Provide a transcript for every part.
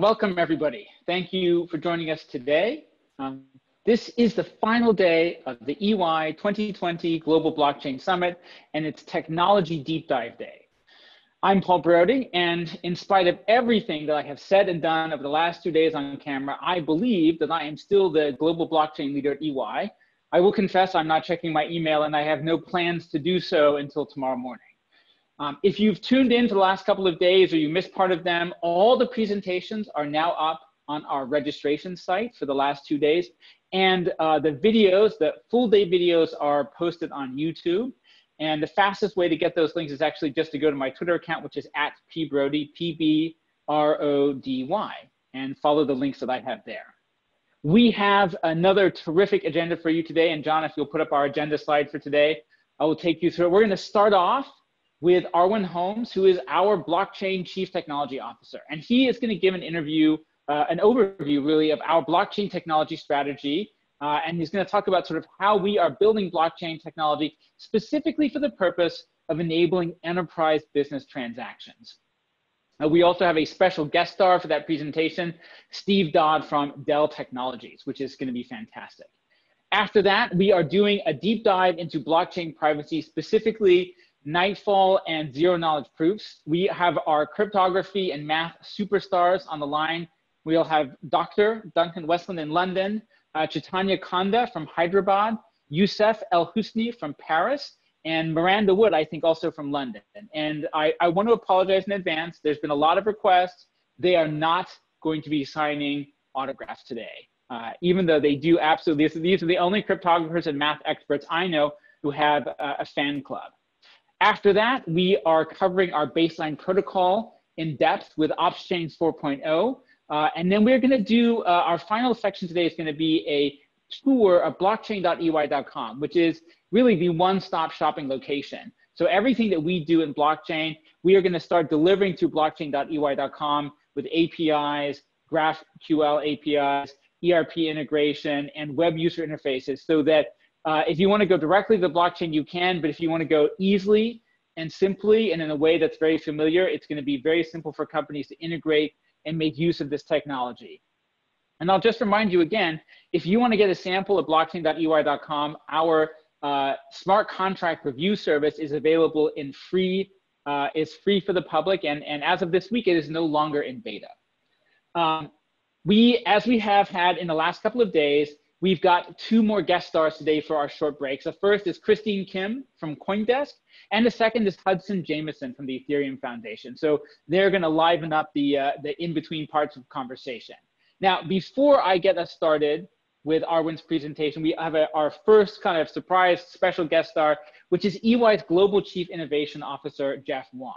welcome everybody. Thank you for joining us today. Um, this is the final day of the EY 2020 Global Blockchain Summit and its Technology Deep Dive Day. I'm Paul Brody, and in spite of everything that I have said and done over the last two days on camera, I believe that I am still the global blockchain leader at EY. I will confess I'm not checking my email and I have no plans to do so until tomorrow morning. Um, if you've tuned in for the last couple of days or you missed part of them, all the presentations are now up on our registration site for the last two days. And uh, the videos, the full day videos are posted on YouTube. And the fastest way to get those links is actually just to go to my Twitter account, which is at pbrody, P-B-R-O-D-Y, and follow the links that I have there. We have another terrific agenda for you today. And John, if you'll put up our agenda slide for today, I will take you through it. We're gonna start off with Arwen Holmes, who is our blockchain chief technology officer. And he is going to give an interview, uh, an overview really of our blockchain technology strategy. Uh, and he's going to talk about sort of how we are building blockchain technology specifically for the purpose of enabling enterprise business transactions. Uh, we also have a special guest star for that presentation, Steve Todd from Dell Technologies, which is going to be fantastic. After that, we are doing a deep dive into blockchain privacy, specifically Nightfall and Zero Knowledge Proofs. We have our cryptography and math superstars on the line. We'll have Dr. Duncan Westland in London, uh, Chaitanya Konda from Hyderabad, Youssef El Housni from Paris, and Miranda Wood, I think, also from London. And I, I want to apologize in advance. There's been a lot of requests. They are not going to be signing autographs today, uh, even though they do absolutely. These are the only cryptographers and math experts I know who have a, a fan club. After that, we are covering our baseline protocol in depth with OpsChains 4.0. Uh, and then we're going to do uh, our final section today is going to be a tour of blockchain.ey.com, which is really the one stop shopping location. So everything that we do in blockchain, we are going to start delivering to blockchain.ey.com with APIs, GraphQL APIs, ERP integration, and web user interfaces so that uh, if you want to go directly to the blockchain, you can, but if you want to go easily and simply and in a way that's very familiar, it's going to be very simple for companies to integrate and make use of this technology. And I'll just remind you again, if you want to get a sample of blockchain.ey.com, our uh, smart contract review service is available in free, uh, is free for the public. And, and as of this week, it is no longer in beta. Um, we, as we have had in the last couple of days, We've got two more guest stars today for our short break. The first is Christine Kim from Coindesk, and the second is Hudson Jameson from the Ethereum Foundation. So they're going to liven up the uh, the in between parts of conversation. Now, before I get us started with Arwen's presentation, we have a, our first kind of surprise special guest star, which is EY's Global Chief Innovation Officer, Jeff Wong.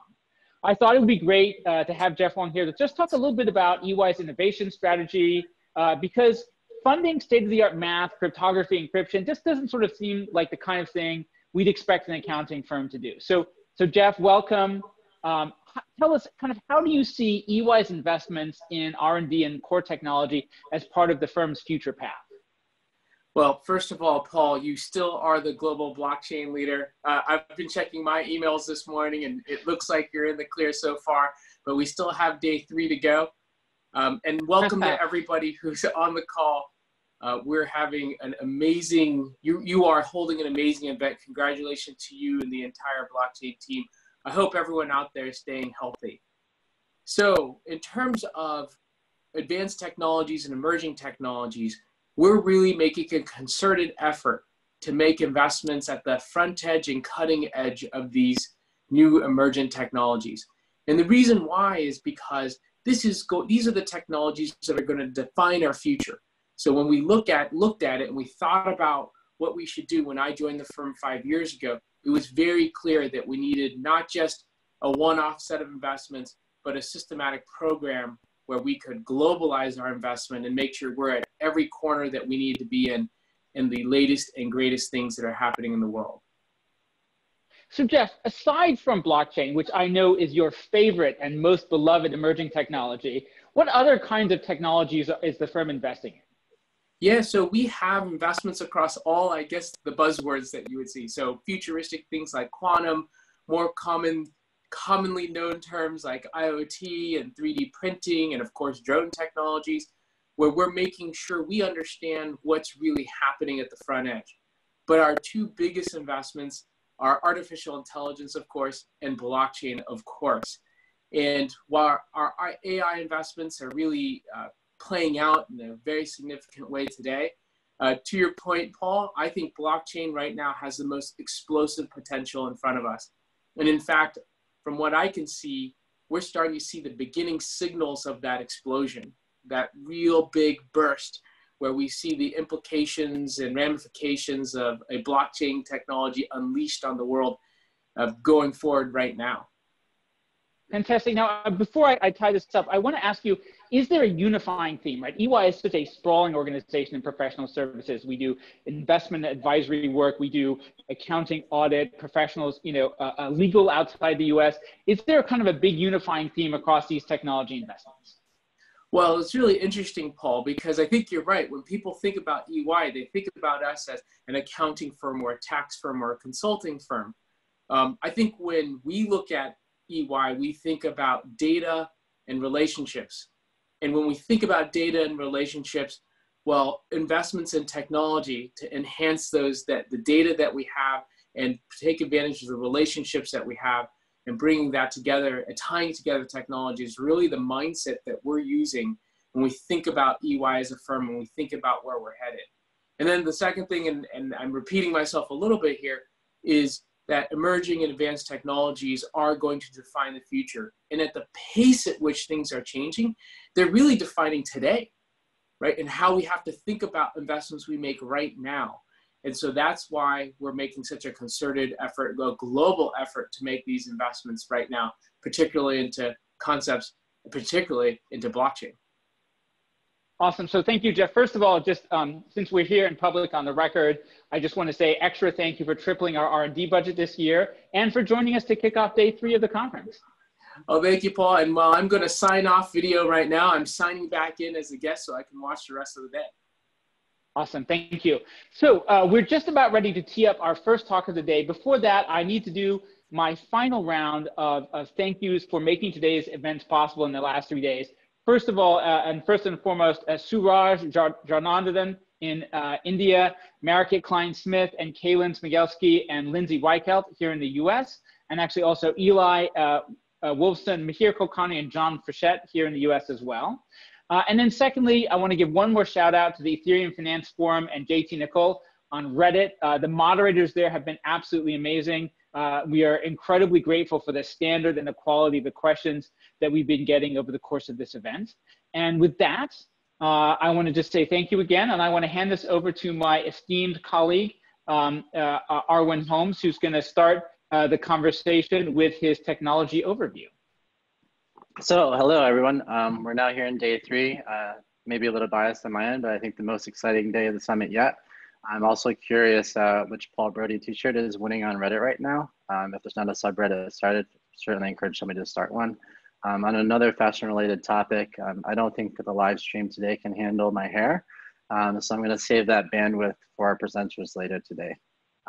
I thought it would be great uh, to have Jeff Wong here to just talk a little bit about EY's innovation strategy, uh, because funding state-of-the-art math, cryptography, encryption just doesn't sort of seem like the kind of thing we'd expect an accounting firm to do. So, so Jeff, welcome. Um, tell us kind of how do you see EY's investments in R&D and core technology as part of the firm's future path? Well, first of all, Paul, you still are the global blockchain leader. Uh, I've been checking my emails this morning and it looks like you're in the clear so far, but we still have day three to go. Um, and welcome to everybody who's on the call. Uh, we're having an amazing, you, you are holding an amazing event. Congratulations to you and the entire blockchain team. I hope everyone out there is staying healthy. So in terms of advanced technologies and emerging technologies, we're really making a concerted effort to make investments at the front edge and cutting edge of these new emergent technologies. And the reason why is because this is go, these are the technologies that are going to define our future. So when we look at looked at it and we thought about what we should do when I joined the firm five years ago, it was very clear that we needed not just a one-off set of investments, but a systematic program where we could globalize our investment and make sure we're at every corner that we need to be in in the latest and greatest things that are happening in the world. So Jeff, aside from blockchain, which I know is your favorite and most beloved emerging technology, what other kinds of technologies is the firm investing in? Yeah, so we have investments across all, I guess, the buzzwords that you would see. So futuristic things like quantum, more common commonly known terms like IoT and 3D printing, and of course, drone technologies, where we're making sure we understand what's really happening at the front edge. But our two biggest investments are artificial intelligence, of course, and blockchain, of course. And while our, AI investments are really uh, playing out in a very significant way today, uh, to your point, Paul, I think blockchain right now has the most explosive potential in front of us. And in fact, from what I can see, we're starting to see the beginning signals of that explosion, that real big burst where we see the implications and ramifications of a blockchain technology unleashed on the world uh, going forward right now. Fantastic. Now, uh, before I, I, tie this up, I want to ask you, is there a unifying theme, right? EY is such a sprawling organization in professional services. We do investment advisory work. We do accounting, audit, professionals, you know, uh, uh, legal outside the US. Is there kind of a big unifying theme across these technology investments? Well, it's really interesting, Paul, because I think you're right. When people think about EY, they think about us as an accounting firm or a tax firm or a consulting firm. Um, I think when we look at EY, we think about data and relationships. And when we think about data and relationships, well, investments in technology to enhance those that the data that we have and take advantage of the relationships that we have and bringing that together and tying together technology is really the mindset that we're using when we think about EY as a firm and we think about where we're headed. And then the second thing, and, and I'm repeating myself a little bit here, is that emerging and advanced technologies are going to define the future. And at the pace at which things are changing, they're really defining today, right? And how we have to think about investments we make right now. And so that's why we're making such a concerted effort, a global effort to make these investments right now, particularly into concepts, particularly into blockchain. Awesome. So thank you, Jeff. First of all, just um, since we're here in public on the record, I just want to say extra thank you for tripling our R&D budget this year and for joining us to kick off day three of the conference. Oh, thank you, Paul. And while I'm going to sign off video right now, I'm signing back in as a guest so I can watch the rest of the day. Awesome, thank you. So uh, we're just about ready to tee up our first talk of the day. Before that, I need to do my final round of, of thank yous for making today's events possible in the last three days. First of all, uh, and first and foremost, uh, Suraj Jarnandan in uh, India, Marikit Klein-Smith and Kaylin Smigelski and Lindsay Weichelt here in the US, and actually also Eli Wolfson, Mihir Kulkarni, and John Frechette here in the US as well. Uh, and then secondly, I want to give one more shout out to the Ethereum Finance Forum and JT Nicole on Reddit. Uh, the moderators there have been absolutely amazing. Uh, we are incredibly grateful for the standard and the quality of the questions that we've been getting over the course of this event. And with that, uh, I want to just say thank you again, and I want to hand this over to my esteemed colleague, um, uh, uh Arwen Holmes, who's going to start uh, the conversation with his technology overview. So, hello everyone. Um, we're now here in day three. Uh, maybe a little biased on my end, but I think the most exciting day of the summit yet. I'm also curious uh, which Paul Brody t-shirt is winning on Reddit right now. Um, if there's not a subreddit started, certainly encourage somebody to start one. Um, on another fashion-related topic, um, I don't think the live stream today can handle my hair, um, so I'm going to save that bandwidth for our presenters later today.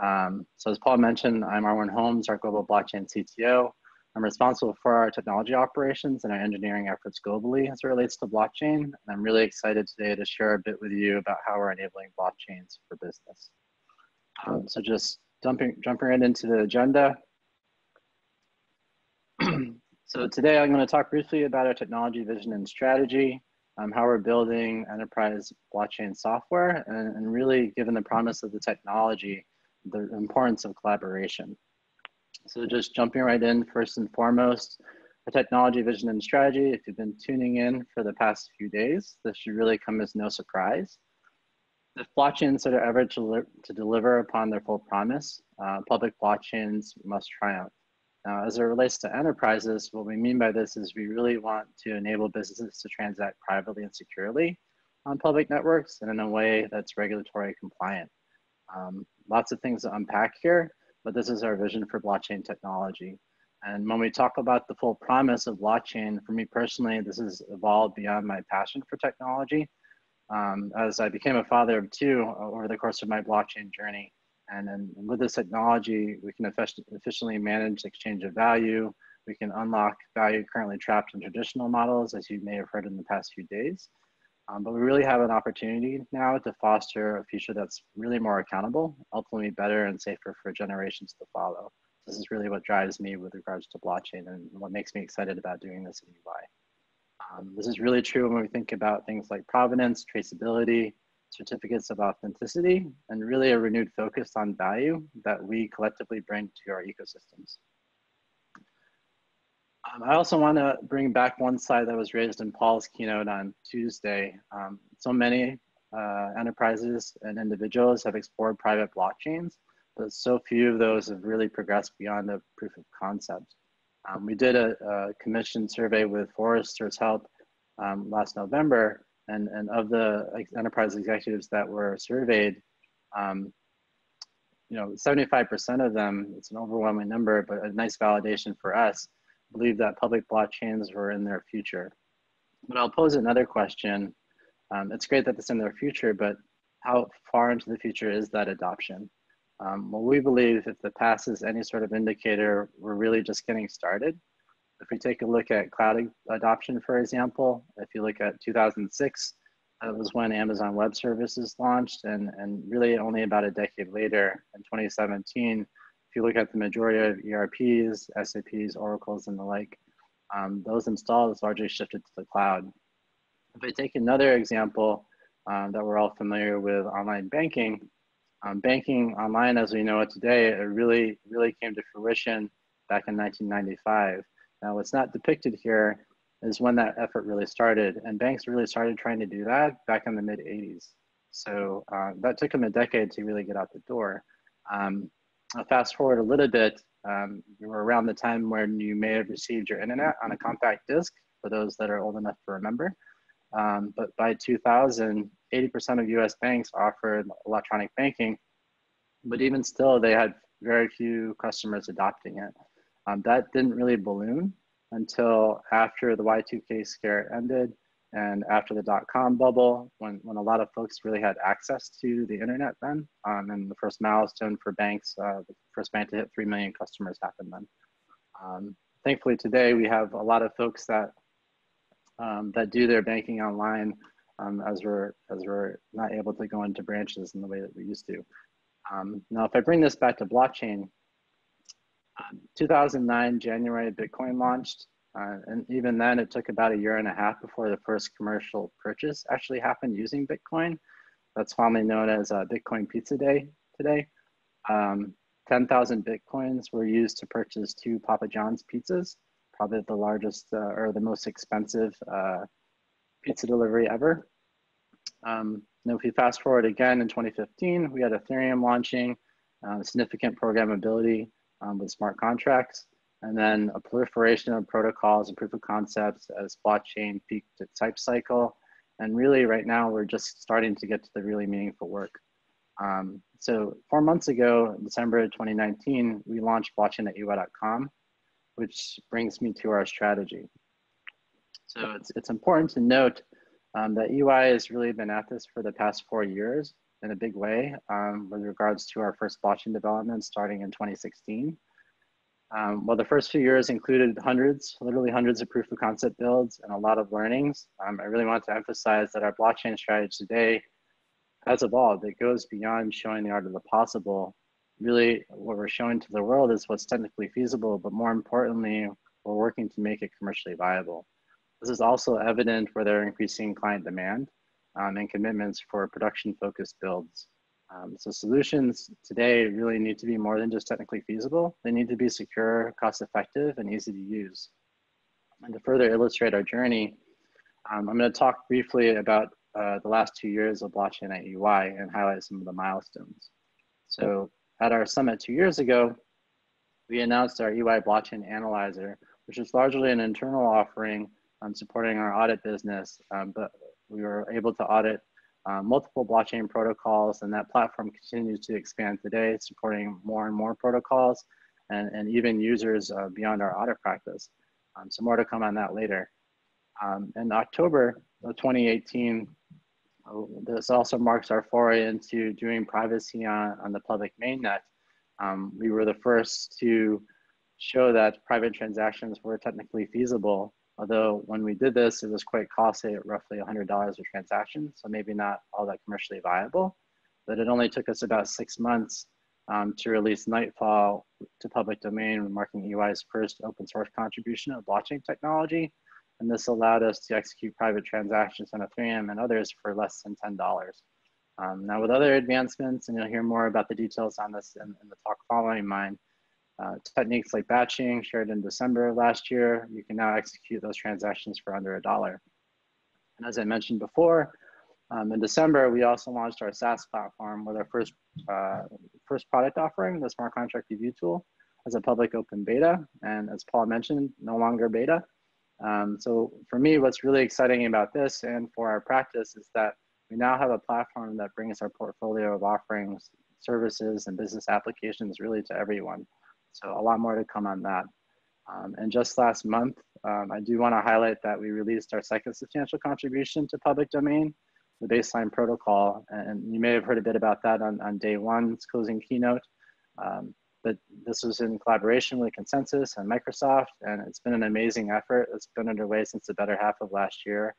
Um, so as Paul mentioned, I'm Arwen Holmes, our global blockchain CTO. I'm responsible for our technology operations and our engineering efforts globally as it relates to blockchain. And I'm really excited today to share a bit with you about how we're enabling blockchains for business. Um, so just jumping, jumping right into the agenda. so today I'm going to talk briefly about our technology vision and strategy, um, how we're building enterprise blockchain software, and, and really given the promise of the technology, the importance of collaboration. So just jumping right in, first and foremost, our technology vision and strategy. If you've been tuning in for the past few days, this should really come as no surprise. If blockchains that are ever to, to deliver upon their full promise, uh, public blockchains must triumph. Now, as it relates to enterprises, what we mean by this is we really want to enable businesses to transact privately and securely on public networks and in a way that's regulatory compliant. Um, lots of things to unpack here but this is our vision for blockchain technology. And when we talk about the full promise of blockchain, for me personally, this has evolved beyond my passion for technology. Um, as I became a father of two over the course of my blockchain journey. And, then with this technology, we can efficiently manage exchange of value, We can unlock value currently trapped in traditional models, as you may have heard in the past few days. Um, but we really have an opportunity now to foster a future that's really more accountable, ultimately better and safer for generations to follow. This is really what drives me with regards to blockchain and what makes me excited about doing this at EY. Um, this is really true when we think about things like provenance, traceability, certificates of authenticity, and really a renewed focus on value that we collectively bring to our ecosystems. Um, I also want to bring back one slide that was raised in Paul's keynote on Tuesday. Um, so many uh, enterprises and individuals have explored private blockchains, but so few of those have really progressed beyond a proof of concept. Um, we did a, a commission survey with Forrester's help um, last November, and, and of the enterprise executives that were surveyed, um, you know, 75% of them, it's an overwhelming number, but a nice validation for us, believe that public blockchains were in their future. But I'll pose another question. Um, it's great that it's in their future, but how far into the future is that adoption? Um, well, we believe if the past is any sort of indicator, we're really just getting started. If we take a look at cloud adoption, for example, if you look at 2006, that was when Amazon Web Services launched, and, and really only about a decade later, in 2017, if you look at the majority of ERPs, SAPs, Oracles, and the like, um, those installs largely shifted to the cloud. If I take another example um, that we're all familiar with, online banking, um, banking online as we know it today, it really, really came to fruition back in 1995. Now, what's not depicted here is when that effort really started, and banks really started trying to do that back in the mid 80s. So uh, that took them a decade to really get out the door. Um, I'll fast forward a little bit, um, we were around the time when you may have received your internet on a compact disc, for those that are old enough to remember. Um, but by 2000, 80% of US banks offered electronic banking, but even still, they had very few customers adopting it. Um, that didn't really balloon until after the Y2K scare ended and after the dot-com bubble, when, when a lot of folks really had access to the internet then, um, and the first milestone for banks, uh, the first bank to hit 3 million customers happened then. Um, thankfully today we have a lot of folks that um, that do their banking online um, as we're as we're not able to go into branches in the way that we used to. Um, now, if I bring this back to blockchain, um, 2009 January, Bitcoin launched, uh, and even then, it took about a year and a half before the first commercial purchase actually happened using Bitcoin. That's commonly known as uh, Bitcoin Pizza Day today. Um, 10,000 Bitcoins were used to purchase two Papa John's pizzas, probably the largest uh, or the most expensive uh, pizza delivery ever. Um, now, if we fast forward again in 2015, we had Ethereum launching, uh, significant programmability um, with smart contracts, and then a proliferation of protocols and proof of concepts as blockchain peaked its hype cycle. And really, right now, we're just starting to get to the really meaningful work. Um, so, four months ago, December 2019, we launched blockchain at EY.com, which brings me to our strategy. So, it's, it's important to note um, that EY has really been at this for the past four years in a big way um, with regards to our first blockchain development starting in 2016. Um, well, the first few years included hundreds, literally hundreds of proof of concept builds and a lot of learnings. Um, I really want to emphasize that our blockchain strategy today has evolved. It goes beyond showing the art of the possible. Really, what we're showing to the world is what's technically feasible, but more importantly, we're working to make it commercially viable. This is also evident where there are increasing client demand um, and commitments for production-focused builds. Um, so solutions today really need to be more than just technically feasible. They need to be secure, cost-effective, and easy to use. And to further illustrate our journey, um, I'm going to talk briefly about uh, the last two years of blockchain at EY and highlight some of the milestones. So at our summit two years ago, we announced our EY blockchain analyzer, which is largely an internal offering um, supporting our audit business, um, but we were able to audit uh, multiple blockchain protocols, and that platform continues to expand today, supporting more and more protocols and, and even users uh, beyond our audit practice. Um, so more to come on that later. Um, in October of 2018, uh, this also marks our foray into doing privacy on, on the public mainnet. Um, we were the first to show that private transactions were technically feasible. Although when we did this, it was quite costly at roughly $100 a transaction. So maybe not all that commercially viable, but it only took us about six months um, to release Nightfall to public domain, marking EY's first open source contribution of blockchain technology. And this allowed us to execute private transactions on Ethereum and others for less than $10. Um, now with other advancements, and you'll hear more about the details on this in, in the talk following mine, uh, techniques like batching shared in December last year, you can now execute those transactions for under a dollar. And as I mentioned before, um, in December, we also launched our SaaS platform with our first, uh, first product offering, the smart contract review tool, as a public open beta. And as Paul mentioned, no longer beta. Um, so for me, what's really exciting about this and for our practice is that we now have a platform that brings our portfolio of offerings, services, and business applications really to everyone. So a lot more to come on that. Um, and just last month, um, I do want to highlight that we released our second substantial contribution to public domain, the baseline protocol. And you may have heard a bit about that on, on day one's closing keynote. Um, but this was in collaboration with ConsenSys and Microsoft, and it's been an amazing effort. It's been underway since the better half of last year,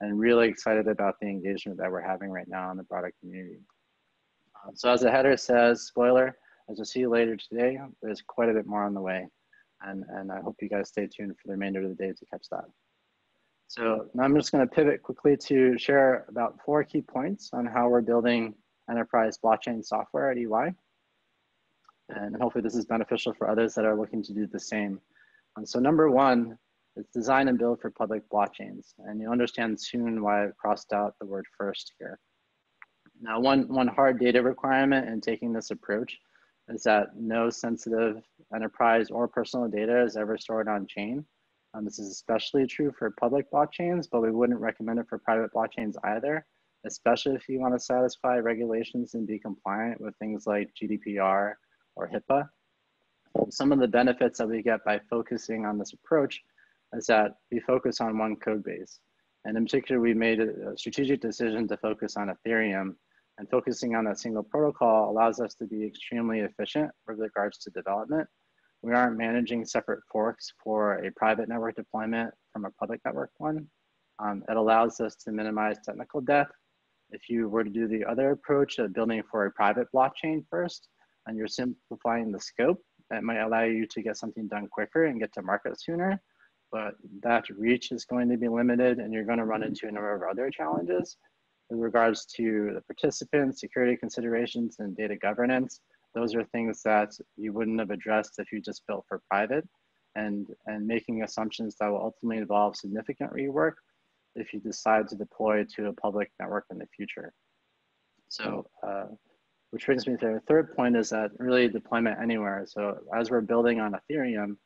and really excited about the engagement that we're having right now in the product community. Um, so as the header says, spoiler, as you'll see later today, there's quite a bit more on the way. And, and I hope you guys stay tuned for the remainder of the day to catch that. So now I'm just going to pivot quickly to share about four key points on how we're building enterprise blockchain software at EY. And hopefully this is beneficial for others that are looking to do the same. And so number one is design and build for public blockchains. And you'll understand soon why I've crossed out the word first here. Now, one, one hard data requirement in taking this approach is that no sensitive enterprise or personal data is ever stored on chain. Um, this is especially true for public blockchains, but we wouldn't recommend it for private blockchains either, especially if you want to satisfy regulations and be compliant with things like GDPR or HIPAA. Some of the benefits that we get by focusing on this approach is that we focus on one code base. And in particular, we made a strategic decision to focus on Ethereum and focusing on that single protocol allows us to be extremely efficient with regards to development. We aren't managing separate forks for a private network deployment from a public network one. Um, it allows us to minimize technical debt. If you were to do the other approach of building for a private blockchain first, and you're simplifying the scope, that might allow you to get something done quicker and get to market sooner. But that reach is going to be limited and you're going to run into a number of other challenges with regards to the participants, security considerations, and data governance. Those are things that you wouldn't have addressed if you just built for private and, and making assumptions that will ultimately involve significant rework if you decide to deploy to a public network in the future. So, uh, which brings me to the third point is that really deployment anywhere. So as we're building on Ethereum,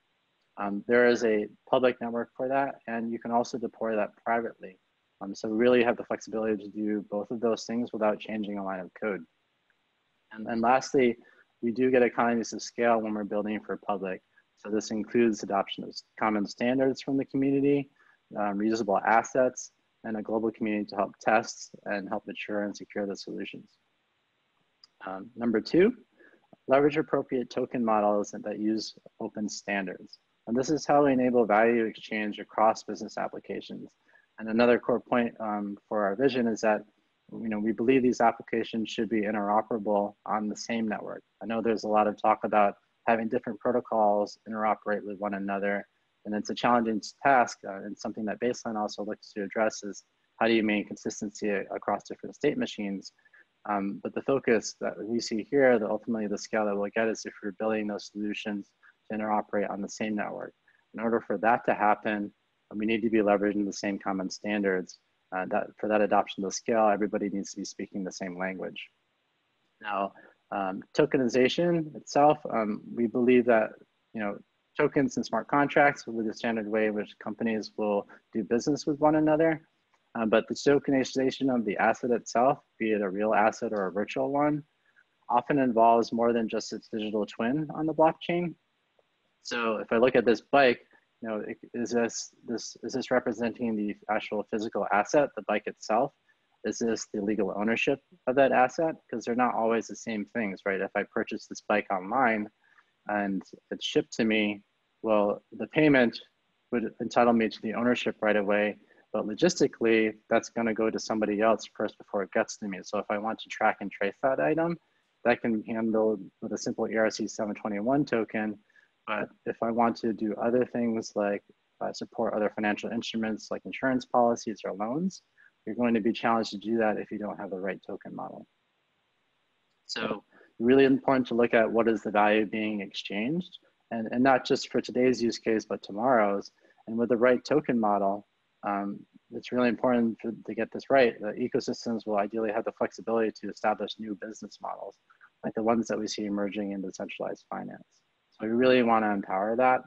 um, there is a public network for that, and you can also deploy that privately. Um, so we really have the flexibility to do both of those things without changing a line of code. And then lastly, we do get economies of scale when we're building for public. So this includes adoption of common standards from the community, um, reusable assets, and a global community to help test and help mature and secure the solutions. Um, number two, leverage appropriate token models that use open standards. And this is how we enable value exchange across business applications. And another core point um, for our vision is that you know, we believe these applications should be interoperable on the same network. I know there's a lot of talk about having different protocols interoperate with one another, and it's a challenging task uh, and something that Baseline also looks to address is how do you maintain consistency across different state machines. Um, but the focus that we see here, that ultimately the scale that we'll get is if we're building those solutions to interoperate on the same network. In order for that to happen, we need to be leveraging the same common standards. Uh, that for that adoption to scale, everybody needs to be speaking the same language. Now, um, tokenization itself, um, we believe that you know tokens and smart contracts will be the standard way in which companies will do business with one another. Um, but the tokenization of the asset itself, be it a real asset or a virtual one, often involves more than just its digital twin on the blockchain. So if I look at this bike, you know, is this this is this representing the actual physical asset, the bike itself? Is this the legal ownership of that asset? Because they're not always the same things, right? If I purchase this bike online and it's shipped to me well, the payment would entitle me to the ownership right away, but logistically, that's going to go to somebody else first before it gets to me. So if I want to track and trace that item, that can be handled with a simple ERC 721 token. But if I want to do other things like uh, support other financial instruments like insurance policies or loans, you're going to be challenged to do that if you don't have the right token model. So really important to look at what is the value being exchanged and, and not just for today's use case, but tomorrow's. And with the right token model, um, it's really important to, to get this right. The ecosystems will ideally have the flexibility to establish new business models, like the ones that we see emerging in decentralized finance. We really want to empower that.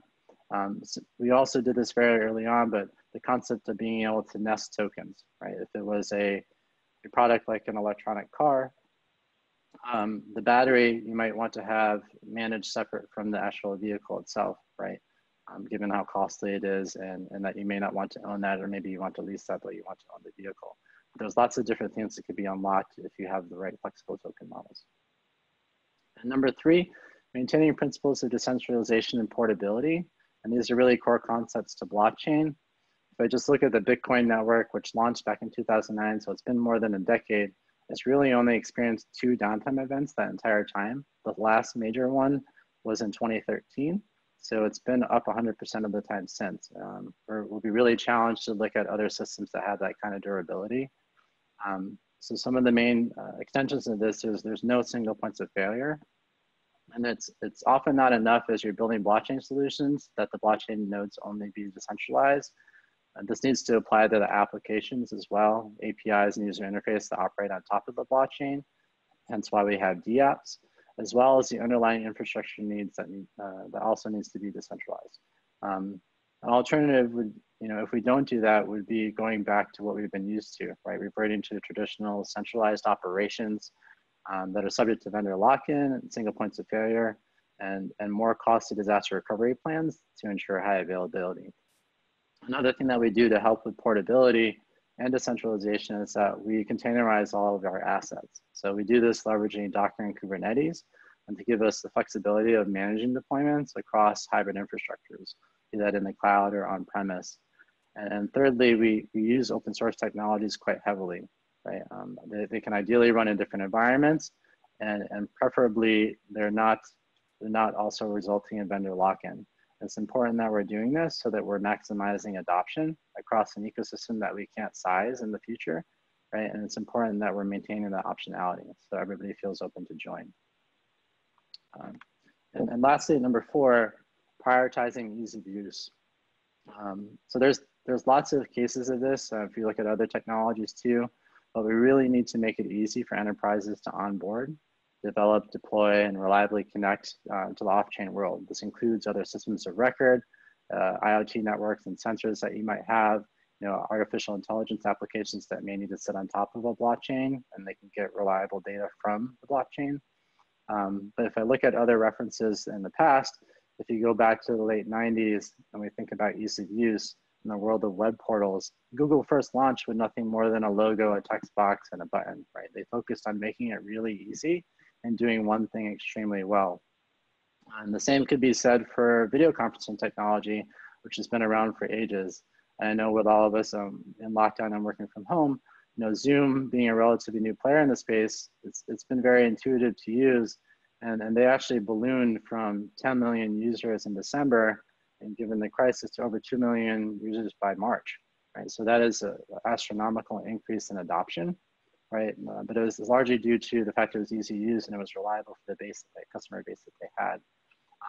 Um, so we also did this very early on, but the concept of being able to nest tokens, right? If it was a, a product like an electronic car, um, the battery you might want to have managed separate from the actual vehicle itself, right? Um, given how costly it is and, and that you may not want to own that or maybe you want to lease that, but you want to own the vehicle. There's lots of different things that could be unlocked if you have the right flexible token models. And number three, maintaining principles of decentralization and portability. And these are really core concepts to blockchain. If I just look at the Bitcoin network, which launched back in 2009, so it's been more than a decade, it's really only experienced two downtime events that entire time. The last major one was in 2013. So it's been up 100% of the time since. Um, we'll be really challenged to look at other systems that have that kind of durability. Um, so some of the main uh, extensions of this is there's no single points of failure. And it's, it's often not enough as you're building blockchain solutions that the blockchain nodes only be decentralized. And this needs to apply to the applications as well, APIs and user interface that operate on top of the blockchain. Hence why we have DApps, as well as the underlying infrastructure needs that, need, uh, that also needs to be decentralized. Um, an alternative would, you know, if we don't do that, would be going back to what we've been used to, right? Reverting to traditional centralized operations um, that are subject to vendor lock-in and single points of failure and, and more costly disaster recovery plans to ensure high availability. Another thing that we do to help with portability and decentralization is that we containerize all of our assets. So we do this leveraging Docker and Kubernetes and to give us the flexibility of managing deployments across hybrid infrastructures, be that in the cloud or on premise. And, and thirdly, we, we use open source technologies quite heavily, right? Um, they, they can ideally run in different environments and, and preferably they're not, they're not also resulting in vendor lock-in. It's important that we're doing this so that we're maximizing adoption across an ecosystem that we can't size in the future, right? And it's important that we're maintaining that optionality so everybody feels open to join. Um, and, and, lastly, number four, prioritizing ease of use. Um, so there's there's lots of cases of this. Uh, if you look at other technologies too, but we really need to make it easy for enterprises to onboard develop, deploy, and reliably connect uh, to the off-chain world. This includes other systems of record, uh, IoT networks and sensors that you might have, you know, artificial intelligence applications that may need to sit on top of a blockchain and they can get reliable data from the blockchain. Um, but if I look at other references in the past, if you go back to the late 90s and we think about ease of use in the world of web portals, Google first launched with nothing more than a logo, a text box, and a button, right? They focused on making it really easy and doing one thing extremely well. And the same could be said for video conferencing technology, which has been around for ages. And I know with all of us um, in lockdown and working from home, you know, Zoom being a relatively new player in the space, it's, it's been very intuitive to use. And, and they actually ballooned from 10 million users in December and given the crisis to over 2 million users by March, right? So that is an astronomical increase in adoption right? Uh, but it was largely due to the fact it was easy to use and it was reliable for the base, the customer base that they had.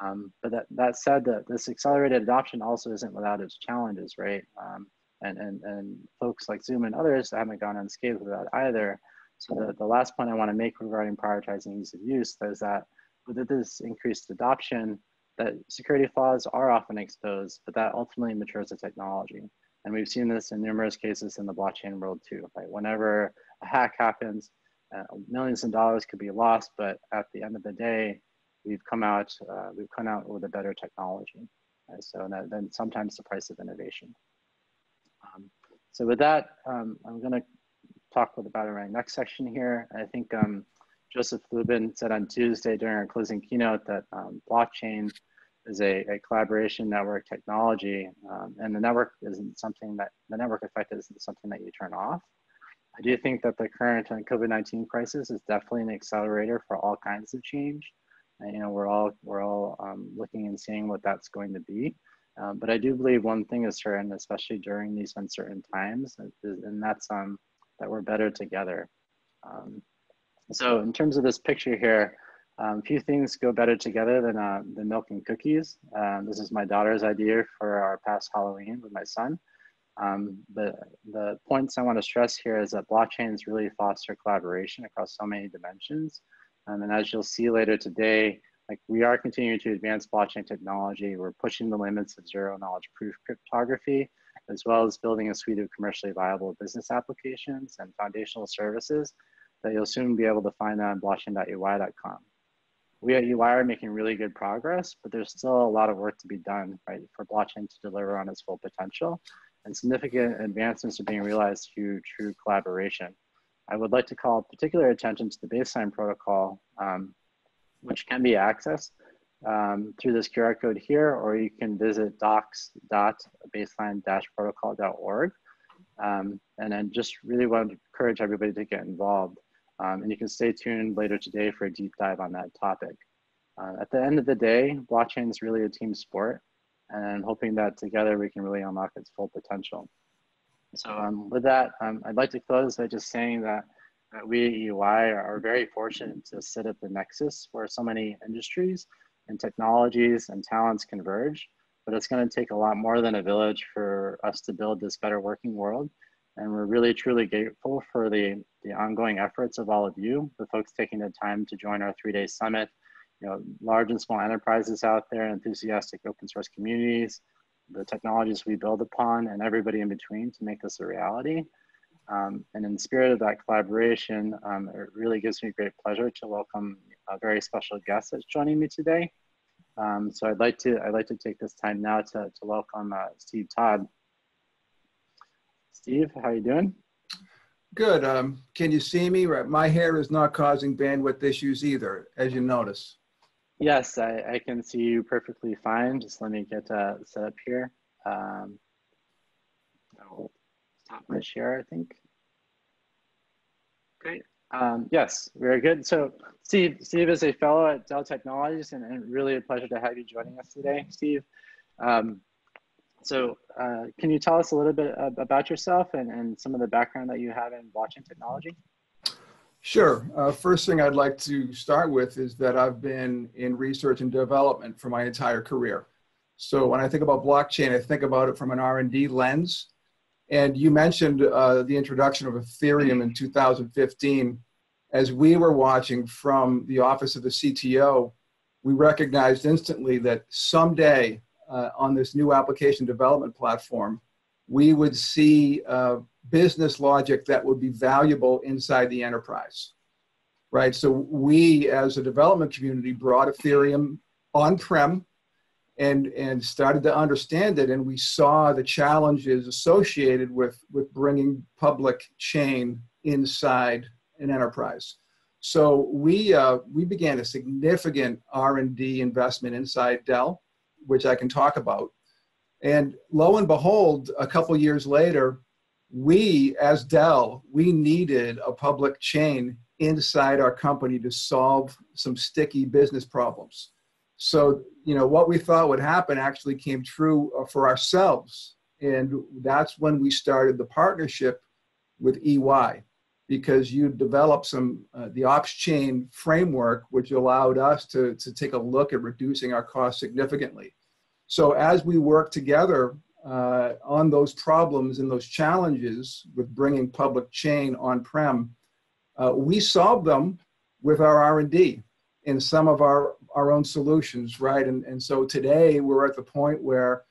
Um, but that, that said, that this accelerated adoption also isn't without its challenges, right? Um, and, and, and folks like Zoom and others haven't gone unscathed with that either. So the, the last point I want to make regarding prioritizing ease of use is that with this increased adoption, that security flaws are often exposed, but that ultimately matures the technology. And we've seen this in numerous cases in the blockchain world too. Whenever a hack happens, uh, millions of dollars could be lost, but at the end of the day, we've come out uh, we've come out with a better technology. Right? So that, then sometimes the price of innovation. Um, so with that, um, I'm going to talk about our next section here. I think um, Joseph Lubin said on Tuesday during our closing keynote that um, blockchain is a, a collaboration network technology, um, and the network isn't something that the network effect isn't something that you turn off. I do think that the current COVID-19 crisis is definitely an accelerator for all kinds of change. And, you know, we're all we're all um, looking and seeing what that's going to be. Um, but I do believe one thing is certain, especially during these uncertain times, and that's um, that we're better together. Um, so in terms of this picture here, um, few things go better together than, uh, the milk and cookies. Um, this is my daughter's idea for our past Halloween with my son. Um, the, the points I want to stress here is that blockchains really foster collaboration across so many dimensions. Um, and as you'll see later today, like we are continuing to advance blockchain technology. We're pushing the limits of zero knowledge proof cryptography, as well as building a suite of commercially viable business applications and foundational services that you'll soon be able to find on blockchain.ey.com we at EY are making really good progress, but there's still a lot of work to be done, right, for blockchain to deliver on its full potential. And significant advancements are being realized through true collaboration. I would like to call particular attention to the baseline protocol, um, which can be accessed um, through this QR code here, or you can visit docs.baseline-protocol.org. Um, and then just really want to encourage everybody to get involved. Um, and you can stay tuned later today for a deep dive on that topic. Uh, at the end of the day, blockchain is really a team sport, and I'm hoping that together we can really unlock its full potential. So um, with that, um, I'd like to close by just saying that uh, we at EY are very fortunate to sit at the nexus where so many industries and technologies and talents converge, but it's gonna take a lot more than a village for us to build this better working world. And we're really truly grateful for the, the ongoing efforts of all of you, the folks taking the time to join our three-day summit, you know, large and small enterprises out there, enthusiastic open source communities, the technologies we build upon, and everybody in between to make this a reality. Um, and in the spirit of that collaboration, um, it really gives me great pleasure to welcome a very special guest that's joining me today. Um, so I'd like to I'd like to take this time now to, to welcome uh, Steve Todd. Steve, how you doing? Good. Um, can you see me? My hair is not causing bandwidth issues either, as you notice. Yes, I, I can see you perfectly fine. Just let me get uh, set up here. Um, I'll stop my share, I think. Great. Um, yes, very good. So Steve, Steve is a fellow at Dell Technologies and, and really a pleasure to have you joining us today, Steve. Um, so uh, can you tell us a little bit about yourself and, and some of the background that you have in blockchain technology? Sure. Uh, first thing I'd like to start with is that I've been in research and development for my entire career. So when I think about blockchain, I think about it from an R&D lens. And you mentioned uh, the introduction of Ethereum in 2015. As we were watching from the office of the CTO, we recognized instantly that someday uh, on this new application development platform, we would see uh, business logic that would be valuable inside the enterprise, right? So we, as a development community, brought Ethereum on-prem and, and started to understand it, and we saw the challenges associated with, with bringing public chain inside an enterprise. So we, uh, we began a significant R&D investment inside Dell which I can talk about. And lo and behold, a couple years later, we as Dell, we needed a public chain inside our company to solve some sticky business problems. So, you know, what we thought would happen actually came true uh, for ourselves. And that's when we started the partnership with EY because you developed some uh, the OpsChain framework which allowed us to, to take a look at reducing our costs significantly so as we work together uh, on those problems and those challenges with bringing public chain on-prem, uh, we solve them with our R&D in some of our, our own solutions, right? And, and so today we're at the point where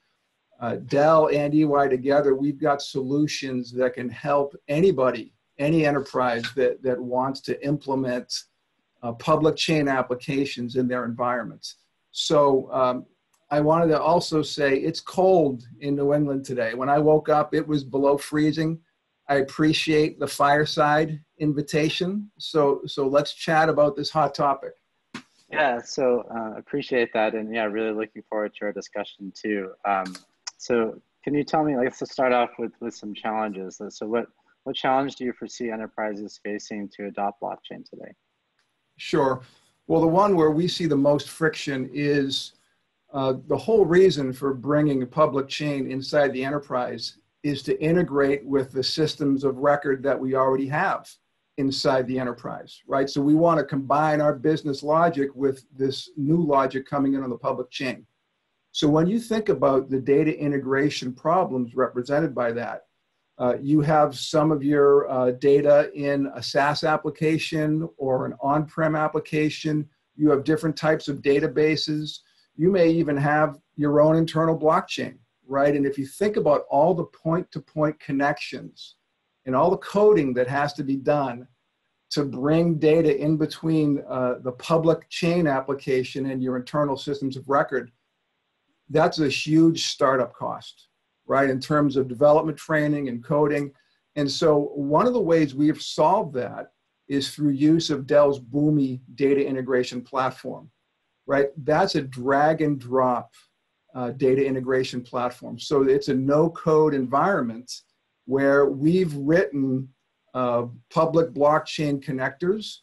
uh, Dell and EY together, we've got solutions that can help anybody, any enterprise that, that wants to implement uh, public chain applications in their environments. So um, I wanted to also say it's cold in New England today. When I woke up, it was below freezing. I appreciate the fireside invitation. So, so let's chat about this hot topic. Yeah, so uh, appreciate that, and yeah, really looking forward to our discussion too. Um, so, can you tell me, let's start off with with some challenges. So, what what challenge do you foresee enterprises facing to adopt blockchain today? Sure. Well, the one where we see the most friction is uh, the whole reason for bringing a public chain inside the enterprise is to integrate with the systems of record that we already have inside the enterprise, right? So we want to combine our business logic with this new logic coming in on the public chain. So when you think about the data integration problems represented by that, uh, you have some of your uh, data in a SaaS application or an on-prem application. You have different types of databases. You may even have your own internal blockchain, right? And if you think about all the point-to-point connections and all the coding that has to be done to bring data in between uh, the public chain application and your internal systems of record, that's a huge startup cost right, in terms of development training and coding. And so one of the ways we've solved that is through use of Dell's Boomi data integration platform, right? That's a drag and drop uh, data integration platform. So it's a no code environment where we've written uh, public blockchain connectors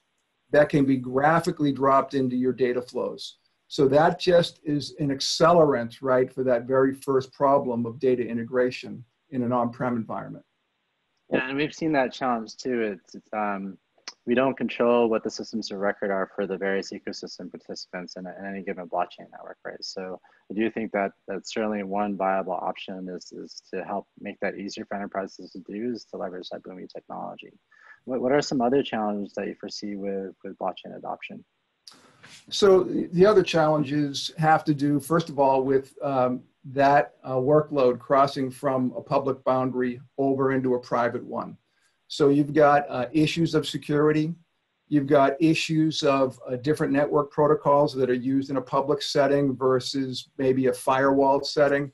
that can be graphically dropped into your data flows. So that just is an accelerant, right, for that very first problem of data integration in an on-prem environment. Yeah, and we've seen that challenge too. It's, it's um, we don't control what the systems of record are for the various ecosystem participants in, in, any given blockchain network, right? So I do think that that's certainly one viable option is, is to help make that easier for enterprises to do is to leverage that Boomi technology. What, what are some other challenges that you foresee with, with blockchain adoption? So the other challenges have to do, first of all, with um, that uh, workload crossing from a public boundary over into a private one. So you've got uh, issues of security, you've got issues of uh, different network protocols that are used in a public setting versus maybe a firewall setting.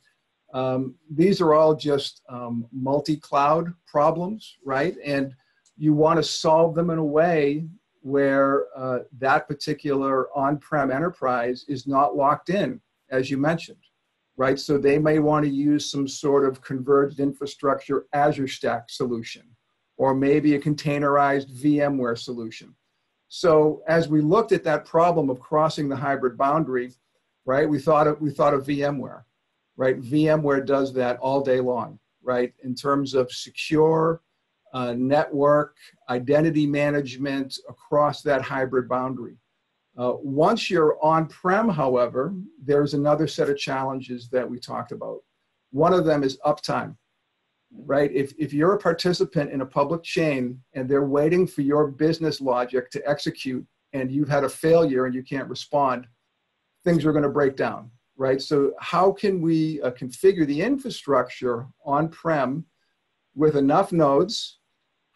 Um, these are all just um, multi-cloud problems, right? And you want to solve them in a way where uh, that particular on-prem enterprise is not locked in, as you mentioned, right? So they may want to use some sort of converged infrastructure Azure Stack solution, or maybe a containerized VMware solution. So as we looked at that problem of crossing the hybrid boundary, right, we thought of, we thought of VMware, right? VMware does that all day long, right? In terms of secure, uh, network, identity management across that hybrid boundary. Uh, once you're on-prem, however, there's another set of challenges that we talked about. One of them is uptime, right? If, if you're a participant in a public chain and they're waiting for your business logic to execute and you've had a failure and you can't respond, things are going to break down, right? So how can we uh, configure the infrastructure on-prem with enough nodes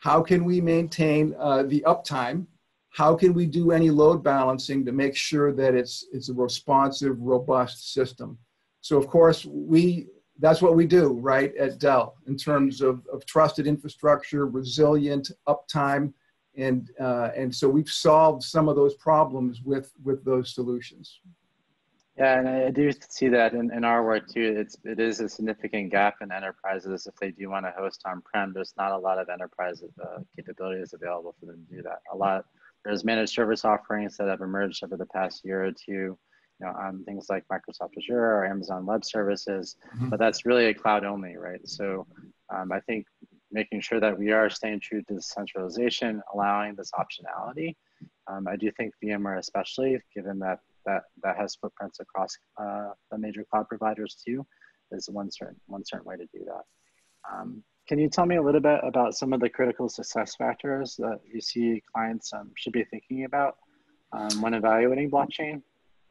how can we maintain uh, the uptime? How can we do any load balancing to make sure that it's, it's a responsive, robust system? So of course, we, that's what we do, right, at Dell in terms of, of trusted infrastructure, resilient uptime, and, uh, and so we've solved some of those problems with, with those solutions. Yeah, and I do see that in, in our work too. It's it is a significant gap in enterprises if they do want to host on-prem. There's not a lot of enterprise uh, capabilities available for them to do that. A lot there's managed service offerings that have emerged over the past year or two. You know, on things like Microsoft Azure or Amazon Web Services, mm-hmm. but that's really a cloud only, right? So um, I think making sure that we are staying true to centralization, allowing this optionality. Um, I do think VMware, especially given that that that has footprints across uh, the major cloud providers too, is one certain one certain way to do that. Um, can you tell me a little bit about some of the critical success factors that you see clients um, should be thinking about um, when evaluating blockchain?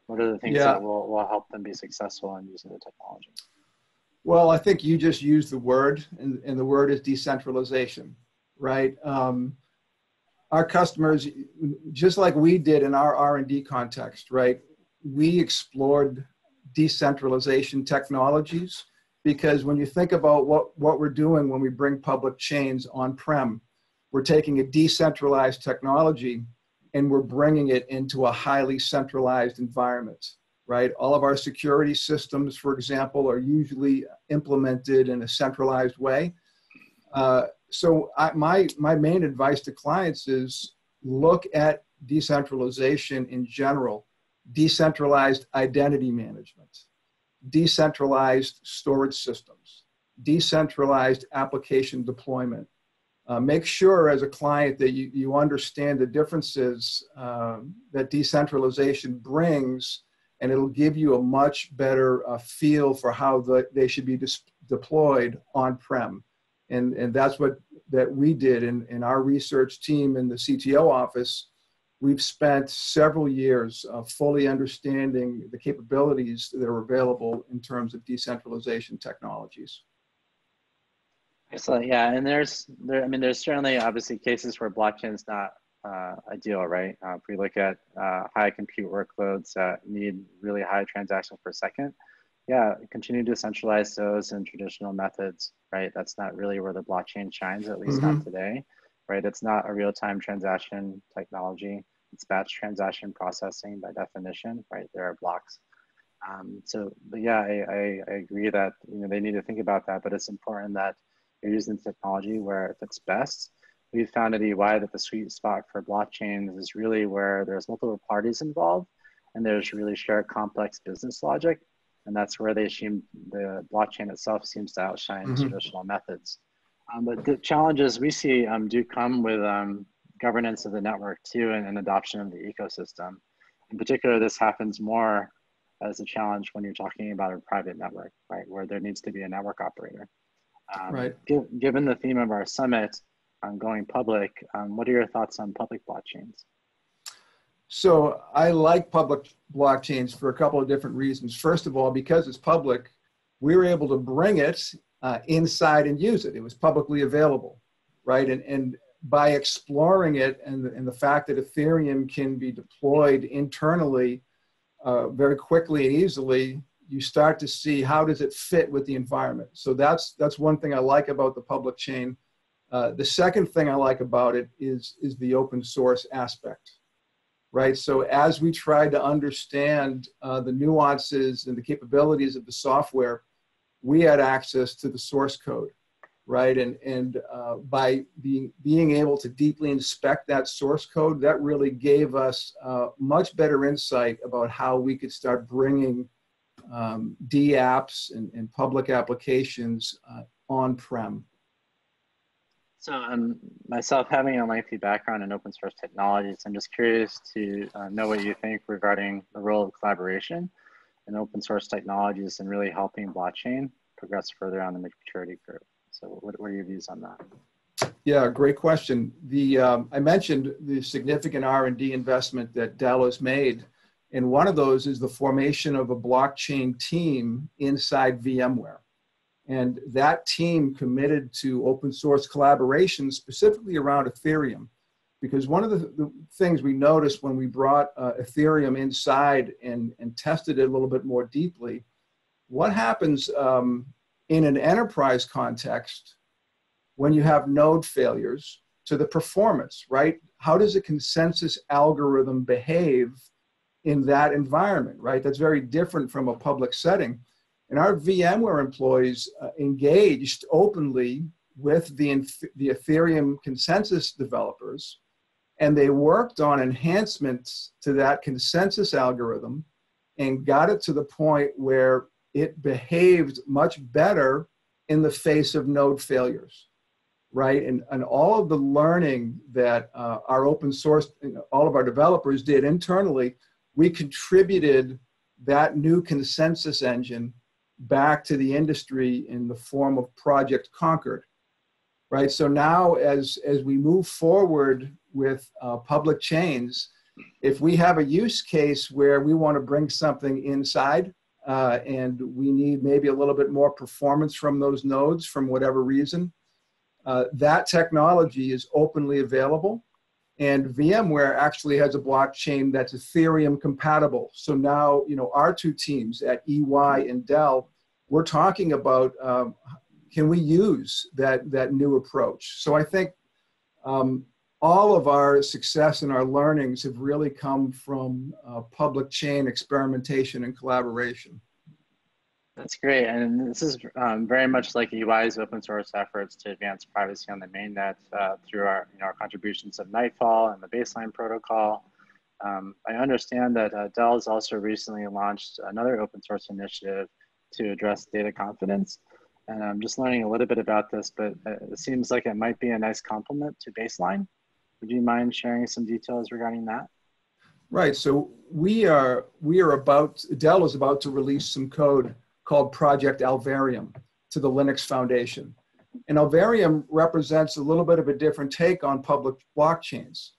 What are the things yeah. that will, will help them be successful in using the technology? Well, I think you just used the word, and, and the word is decentralization, right? Um, our customers, just like we did in our R&D context, right? We explored decentralization technologies because when you think about what, what we're doing when we bring public chains on-prem, we're taking a decentralized technology and we're bringing it into a highly centralized environment, right? All of our security systems, for example, are usually implemented in a centralized way. Uh, so I, my, my main advice to clients is look at decentralization in general, decentralized identity management, decentralized storage systems, decentralized application deployment, uh, make sure as a client that you, you understand the differences um, that decentralization brings and it'll give you a much better uh, feel for how the, they should be dis- deployed on-prem and, and that's what that we did in, in our research team in the cto office we've spent several years uh, fully understanding the capabilities that are available in terms of decentralization technologies Excellent. Yeah, and there's there. I mean, there's certainly obviously cases where blockchain is not uh, ideal, right? Uh, if we look at uh, high compute workloads that need really high transactions per second, yeah, continue to centralize those in traditional methods, right? That's not really where the blockchain shines, at least mm-hmm. not today, right? It's not a real-time transaction technology. It's batch transaction processing by definition, right? There are blocks. Um, so, but yeah, I, I, I agree that you know they need to think about that, but it's important that you're using technology where it fits best. We've found at EY that the sweet spot for blockchains is really where there's multiple parties involved and there's really shared complex business logic. And that's where they seem the blockchain itself seems to outshine mm-hmm. traditional methods. Um, but the challenges we see um, do come with um, governance of the network too and, and adoption of the ecosystem. In particular, this happens more as a challenge when you're talking about a private network, right, where there needs to be a network operator. Um, right. given the theme of our summit on going public, um, what are your thoughts on public blockchains? So I like public blockchains for a couple of different reasons. First of all, because it's public, we were able to bring it uh, inside and use it. It was publicly available, right? And, and by exploring it and the, and the fact that Ethereum can be deployed internally uh, very quickly and easily, you start to see how does it fit with the environment. So that's that's one thing I like about the public chain. Uh, the second thing I like about it is is the open source aspect, right? So as we tried to understand uh, the nuances and the capabilities of the software, we had access to the source code, right? And and uh, by being being able to deeply inspect that source code, that really gave us uh, much better insight about how we could start bringing um, apps and, and public applications uh, on-prem? So um, myself having a lengthy background in open source technologies, I'm just curious to uh, know what you think regarding the role of collaboration in open source technologies and really helping blockchain progress further on the maturity curve. So what, what are your views on that? Yeah, great question. The um, I mentioned the significant R&D investment that Dell has made and one of those is the formation of a blockchain team inside VMware. And that team committed to open source collaboration specifically around Ethereum. Because one of the, the things we noticed when we brought uh, Ethereum inside and, and tested it a little bit more deeply, what happens um, in an enterprise context when you have node failures to the performance, right? How does a consensus algorithm behave in that environment, right? That's very different from a public setting. And our VMware employees uh, engaged openly with the, the Ethereum consensus developers, and they worked on enhancements to that consensus algorithm and got it to the point where it behaved much better in the face of node failures right? And, and all of the learning that uh, our open source you know, all of our developers did internally we contributed that new consensus engine back to the industry in the form of Project Concord. Right. So now, as as we move forward with uh, public chains, if we have a use case where we want to bring something inside uh, and we need maybe a little bit more performance from those nodes from whatever reason, uh, that technology is openly available and VMware actually has a blockchain that's Ethereum compatible. So now, you know, our two teams at EY and Dell, we're talking about um, can we use that that new approach? So I think um, all of our success and our learnings have really come from uh, public chain experimentation and collaboration. That's great. And this is um, very much like EY's open source efforts to advance privacy on the mainnet uh, through our, you know, our contributions of Nightfall and the baseline protocol. Um, I understand that uh, Dell has also recently launched another open source initiative to address data confidence. And I'm just learning a little bit about this, but uh, it seems like it might be a nice complement to baseline. Would you mind sharing some details regarding that? Right. So we are we are about Dell is about to release some code called Project Alvarium to the Linux Foundation. And Alvarium represents a little bit of a different take on public blockchains.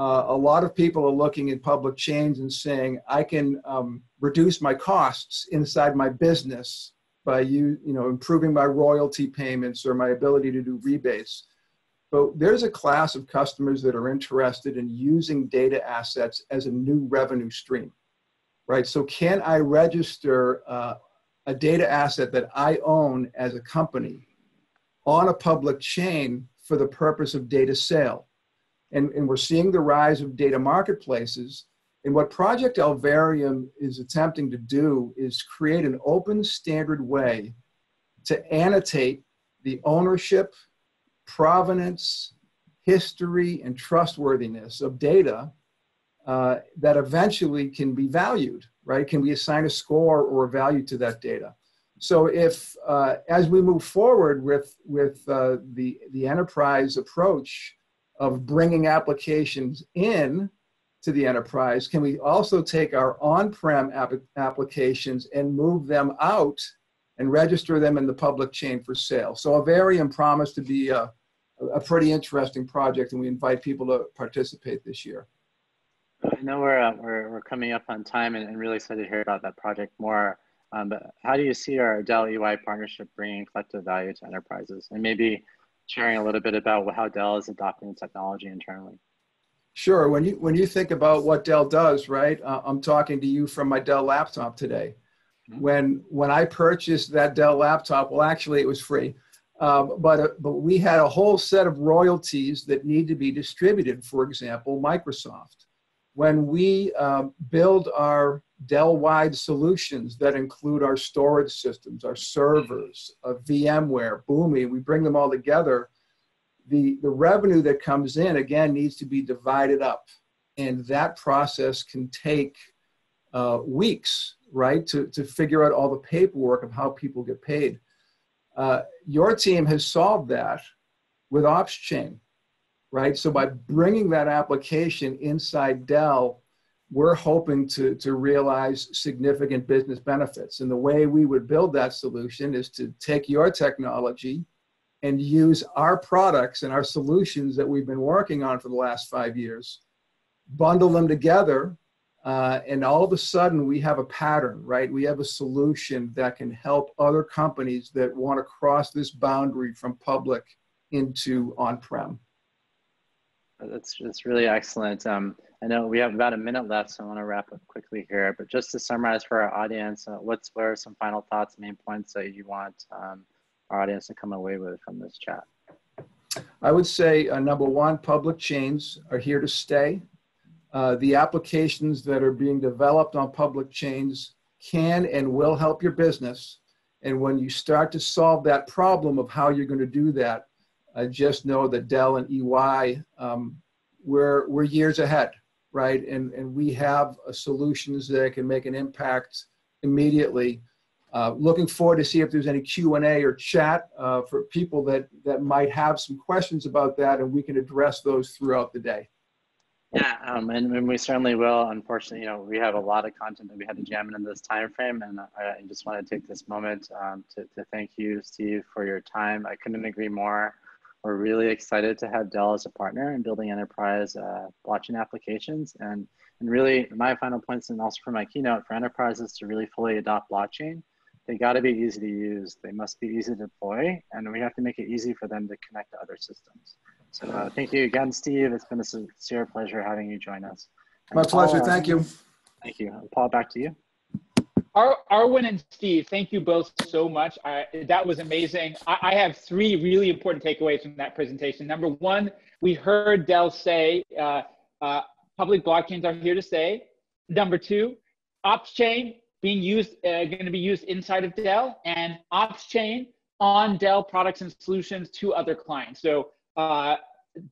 Uh, a lot of people are looking at public chains and saying, I can um, reduce my costs inside my business by you, you know, improving my royalty payments or my ability to do rebates. But there's a class of customers that are interested in using data assets as a new revenue stream, right? So can I register uh, a data asset that I own as a company on a public chain for the purpose of data sale? And, and we're seeing the rise of data marketplaces. And what Project Alvarium is attempting to do is create an open standard way to annotate the ownership provenance, history, and trustworthiness of data uh, that eventually can be valued, right? Can we assign a score or a value to that data? So if, uh, as we move forward with, with uh, the, the enterprise approach of bringing applications in to the enterprise, can we also take our on-prem app applications and move them out and register them in the public chain for sale? So Alvarium promised to be a, a pretty interesting project, and we invite people to participate this year. I know we're, uh, we're, we're coming up on time and, and, really excited to hear about that project more. Um, but how do you see our Dell EY partnership bringing collective value to enterprises? And maybe sharing a little bit about how Dell is adopting technology internally. Sure. When you when you think about what Dell does, right? Uh, I'm talking to you from my Dell laptop today. Mm-hmm. When when I purchased that Dell laptop, well, actually, it was free. Um, but, uh, but we had a whole set of royalties that need to be distributed, for example, Microsoft. When we uh, build our Dell-wide solutions that include our storage systems, our servers, uh, VMware, Boomi, we bring them all together, the, the revenue that comes in, again, needs to be divided up. And that process can take uh, weeks, right, to, to figure out all the paperwork of how people get paid. Uh, your team has solved that with OpsChain, right? So by bringing that application inside Dell, we're hoping to, to realize significant business benefits. And the way we would build that solution is to take your technology and use our products and our solutions that we've been working on for the last five years, bundle them together uh, and all of a sudden, we have a pattern, right? We have a solution that can help other companies that want to cross this boundary from public into on-prem. That's, that's really excellent. Um, I know we have about a minute left, so I want to wrap up quickly here. But just to summarize for our audience, uh, what's what are some final thoughts, main points that you want um, our audience to come away with from this chat? I would say uh, number one, public chains are here to stay. Uh, the applications that are being developed on public chains can and will help your business. And when you start to solve that problem of how you're going to do that, uh, just know that Dell and EY, um, we're, we're years ahead, right? And, and we have solutions that can make an impact immediately. Uh, looking forward to see if there's any Q&A or chat uh, for people that, that might have some questions about that, and we can address those throughout the day. Yeah, um, and, and, we certainly will. Unfortunately, you know, we have a lot of content that we had to jam in this time frame, and I, I just want to take this moment um, to, to thank you, Steve, for your time. I couldn't agree more. We're really excited to have Dell as a partner in building enterprise uh, blockchain applications, and and really my final points, and also for my keynote for enterprises to really fully adopt blockchain. They got to be easy to use. They must be easy to deploy, and we have to make it easy for them to connect to other systems. So uh, thank you again, Steve. It's been a sincere pleasure having you join us. My pleasure. thank you. Thank you. Paul, back to you. Ar- Arwen and Steve, thank you both so much. I, that was amazing. I, I, have three really important takeaways from that presentation. Number one, we heard Dell say uh, uh, public blockchains are here to stay. Number two, OpsChain being used, uh, going to be used inside of Dell, and OpsChain on Dell products and solutions to other clients. So uh,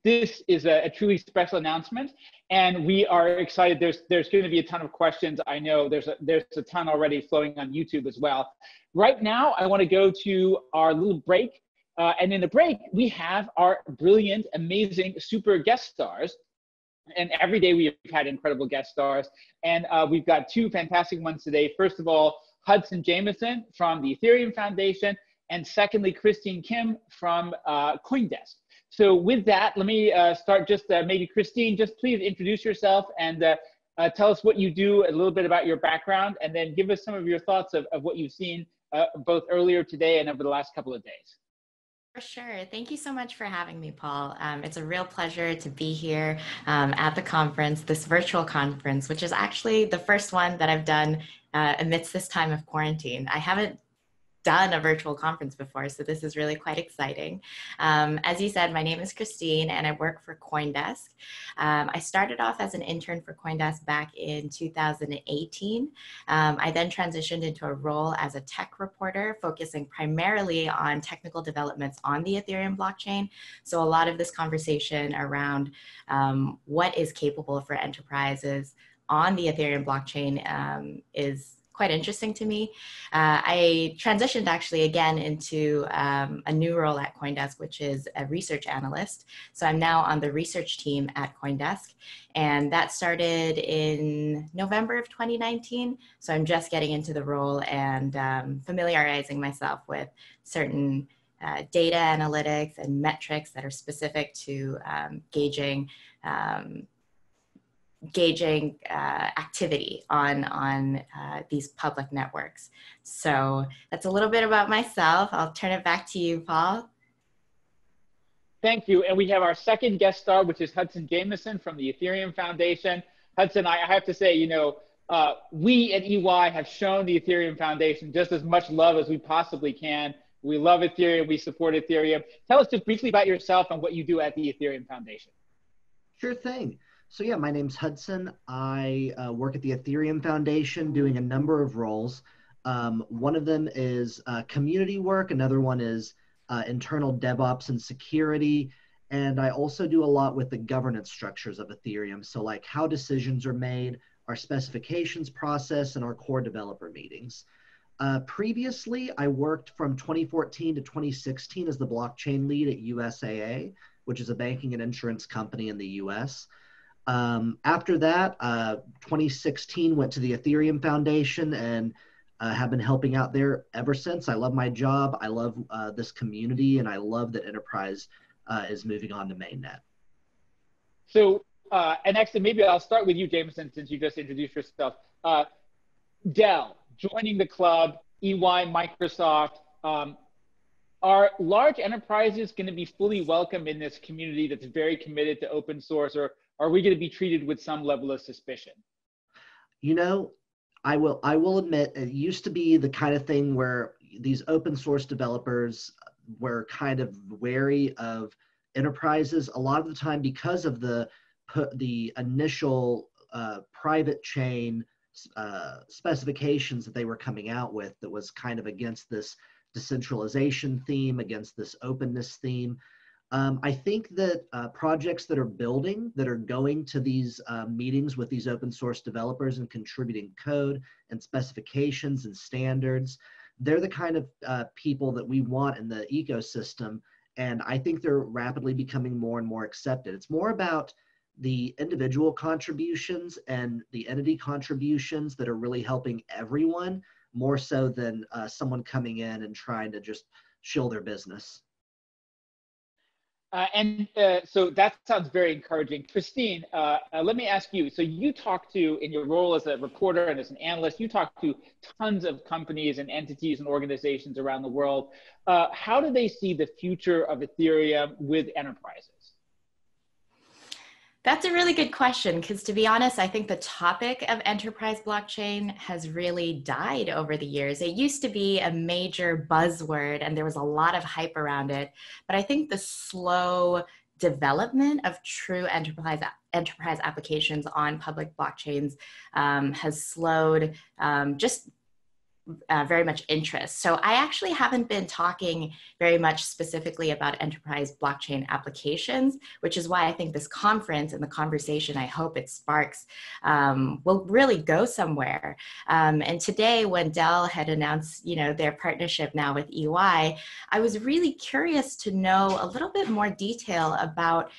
this is a, a, truly special announcement, and we are excited. There's there's going to be a ton of questions. I know there's a, there's a ton already flowing on YouTube as well. Right now, I want to go to our little break, uh, and in the break, we have our brilliant, amazing, super guest stars. And every day we've had incredible guest stars, and uh, we've got two fantastic ones today. First of all, Hudson Jameson from the Ethereum Foundation, and secondly, Christine Kim from uh, CoinDesk. So with that, let me uh, start just uh, maybe Christine, just please introduce yourself and uh, uh, tell us what you do, a little bit about your background, and then give us some of your thoughts of, of what you've seen uh, both earlier today and over the last couple of days. For sure. Thank you so much for having me, Paul. Um, it's a real pleasure to be here um, at the conference, this virtual conference, which is actually the first one that I've done uh, amidst this time of quarantine. I haven't done a virtual conference before, so this is really quite exciting. Um, as you said, my name is Christine and I work for Coindesk. Um, I started off as an intern for Coindesk back in 2018. Um, I then transitioned into a role as a tech reporter, focusing primarily on technical developments on the Ethereum blockchain. So a lot of this conversation around um, what is capable for enterprises on the Ethereum blockchain um, is quite interesting to me. Uh, I transitioned actually again into um, a new role at Coindesk, which is a research analyst. So I'm now on the research team at Coindesk, and that started in November of 2019. So I'm just getting into the role and um, familiarizing myself with certain uh, data analytics and metrics that are specific to um, gauging um, gauging uh, activity on on uh, these public networks. So that's a little bit about myself. I'll turn it back to you, Paul. Thank you. And we have our second guest star, which is Hudson Jameson from the Ethereum Foundation. Hudson, I have to say, you know, uh, we at EY have shown the Ethereum Foundation just as much love as we possibly can. We love Ethereum. We support Ethereum. Tell us just briefly about yourself and what you do at the Ethereum Foundation. Sure thing. So yeah, my name's Hudson. I uh, work at the Ethereum Foundation doing a number of roles. Um, one of them is uh, community work. Another one is uh, internal DevOps and security. And I also do a lot with the governance structures of Ethereum. So like how decisions are made, our specifications process, and our core developer meetings. Uh, previously, I worked from 2014 to 2016 as the blockchain lead at USAA, which is a banking and insurance company in the US. Um, after that, uh, 2016 went to the Ethereum Foundation and uh, have been helping out there ever since. I love my job. I love uh, this community, and I love that enterprise uh, is moving on to mainnet. So, uh, and actually, maybe I'll start with you, Jameson, since you just introduced yourself. Uh, Dell joining the club, EY, Microsoft. Um, are large enterprises going to be fully welcome in this community that's very committed to open source, or are we going to be treated with some level of suspicion? You know, I will I will admit it used to be the kind of thing where these open source developers were kind of wary of enterprises a lot of the time because of the the initial uh, private chain uh, specifications that they were coming out with that was kind of against this decentralization theme, against this openness theme. Um, I think that uh, projects that are building, that are going to these uh, meetings with these open source developers and contributing code and specifications and standards, they're the kind of uh, people that we want in the ecosystem. And I think they're rapidly becoming more and more accepted. It's more about the individual contributions and the entity contributions that are really helping everyone more so than uh, someone coming in and trying to just shill their business. Uh, and uh, so that sounds very encouraging. Christine, uh, uh, let me ask you. So you talk to, in your role as a reporter and as an analyst, you talk to tons of companies and entities and organizations around the world. Uh, how do they see the future of Ethereum with enterprises? That's a really good question because, to be honest, I think the topic of enterprise blockchain has really died over the years. It used to be a major buzzword and there was a lot of hype around it. But I think the slow development of true enterprise enterprise applications on public blockchains um, has slowed um, just uh, very much interest. So I actually haven't been talking very much specifically about enterprise blockchain applications, which is why I think this conference and the conversation I hope it sparks um, will really go somewhere. Um, and today, when Dell had announced, you know, their partnership now with EY, I was really curious to know a little bit more detail about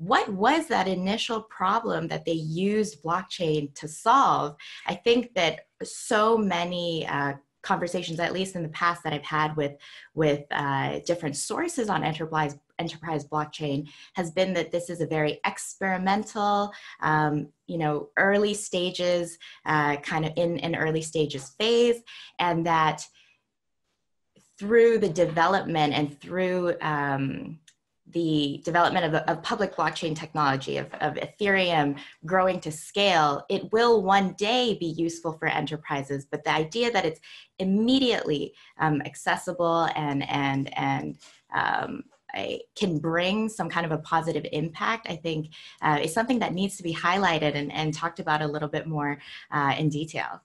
what was that initial problem that they used blockchain to solve? I think that so many uh, conversations, at least in the past that I've had with with uh, different sources on enterprise enterprise blockchain, has been that this is a very experimental, um, you know, early stages, uh, kind of in an early stages phase, and that through the development and through um, the development of, of public blockchain technology, of, of Ethereum growing to scale, it will one day be useful for enterprises. But the idea that it's immediately um, accessible and, and, and um, can bring some kind of a positive impact, I think uh, is something that needs to be highlighted and, and talked about a little bit more uh, in detail.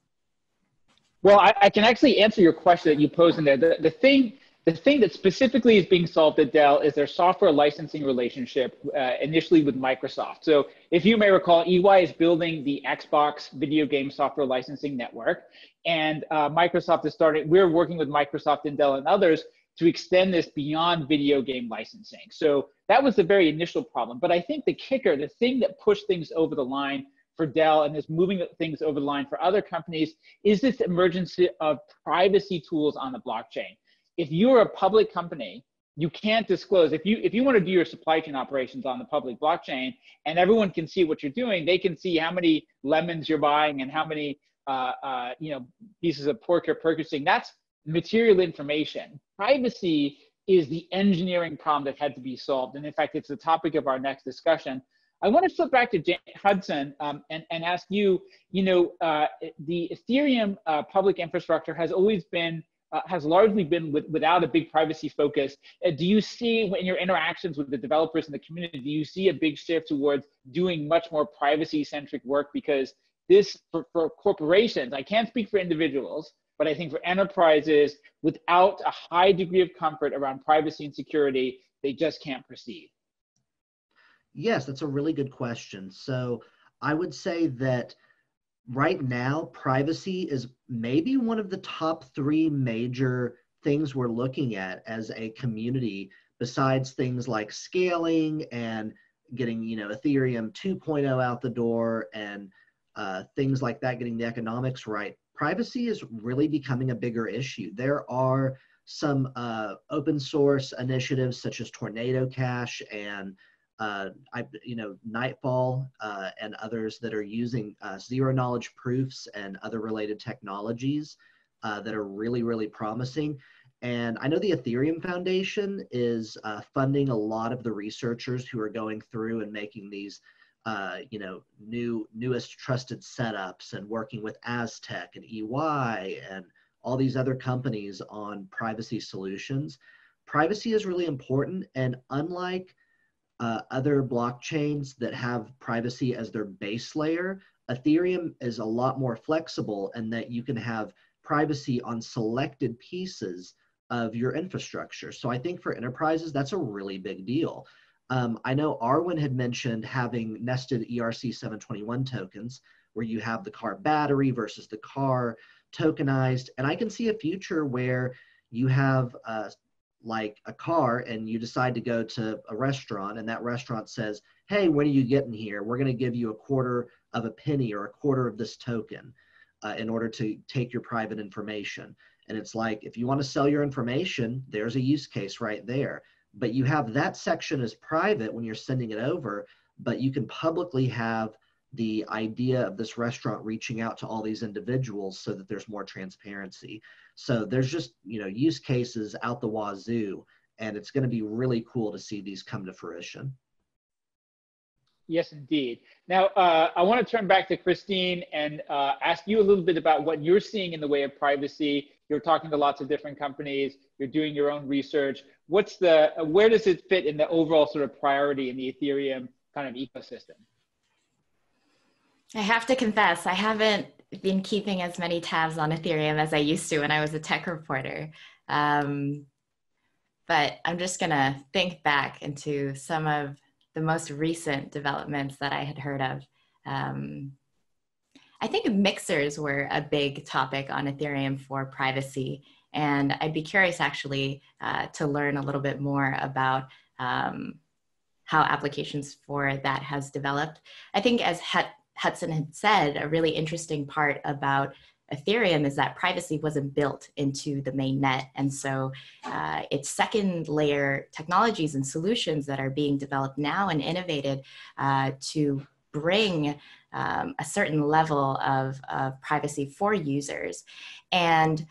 Well, I, I, can actually answer your question that you posed in there. The, the thing the thing that specifically is being solved at Dell is their software licensing relationship, uh, initially with Microsoft. So, if you may recall, EY is building the Xbox video game software licensing network, and uh, Microsoft has started. We're working with Microsoft and Dell and others to extend this beyond video game licensing. So that was the very initial problem. But I think the kicker, the thing that pushed things over the line for Dell and is moving things over the line for other companies, is this emergence of privacy tools on the blockchain if you're a public company, you can't disclose if you if you want to do your supply chain operations on the public blockchain and everyone can see what you're doing they can see how many lemons you're buying and how many uh, uh, you know pieces of pork you're purchasing. That's material information. Privacy is the engineering problem that had to be solved. And in fact it's the topic of our next discussion. I want to flip back to hudson um, and, and ask you you know uh, the ethereum uh, public infrastructure has always been uh, has largely been with, without a big privacy focus. Uh, do you see in your interactions with the developers in the community, do you see a big shift towards doing much more privacy centric work? Because this, for, for corporations, I can't speak for individuals, but I think for enterprises, without a high degree of comfort around privacy and security, they just can't proceed. Yes, that's a really good question. So I would say that right now, privacy is maybe one of the top three major things we're looking at as a community, besides things like scaling and getting, you know, Ethereum 2.0 out the door and uh, things like that, getting the economics right. Privacy is really becoming a bigger issue. There are some uh, open source initiatives such as Tornado Cash and uh, I, you know, Nightfall uh, and others that are using uh, zero knowledge proofs and other related technologies uh, that are really, really promising. And I know the Ethereum Foundation is uh, funding a lot of the researchers who are going through and making these, uh, you know, new, newest trusted setups and working with Aztec and EY and all these other companies on privacy solutions. Privacy is really important. And unlike uh, other blockchains that have privacy as their base layer, Ethereum is a lot more flexible in that you can have privacy on selected pieces of your infrastructure. So I think for enterprises, that's a really big deal. Um, I know Arwen had mentioned having nested ERC 721 tokens where you have the car battery versus the car tokenized. And I can see a future where you have uh, like a car and you decide to go to a restaurant and that restaurant says, hey, when are you getting here? We're going to give you a quarter of a penny or a quarter of this token uh, in order to take your private information. And it's like, if you want to sell your information, there's a use case right there. But you have that section as private when you're sending it over, but you can publicly have the idea of this restaurant reaching out to all these individuals so that there's more transparency. So there's just, you know, use cases out the wazoo, and it's going to be really cool to see these come to fruition. Yes, indeed. Now, uh, I want to turn back to Christine and uh, ask you a little bit about what you're seeing in the way of privacy. You're talking to lots of different companies. You're doing your own research. What's the where does it fit in the overall sort of priority in the Ethereum kind of ecosystem? I have to confess, I haven't been keeping as many tabs on Ethereum as I used to when I was a tech reporter. Um, but I'm just going to think back into some of the most recent developments that I had heard of. Um, I think mixers were a big topic on Ethereum for privacy. And I'd be curious actually uh, to learn a little bit more about um, how applications for that has developed. I think as Hudson had said, a really interesting part about Ethereum is that privacy wasn't built into the main net. And so uh, it's second layer technologies and solutions that are being developed now and innovated uh, to bring um, a certain level of, of privacy for users. And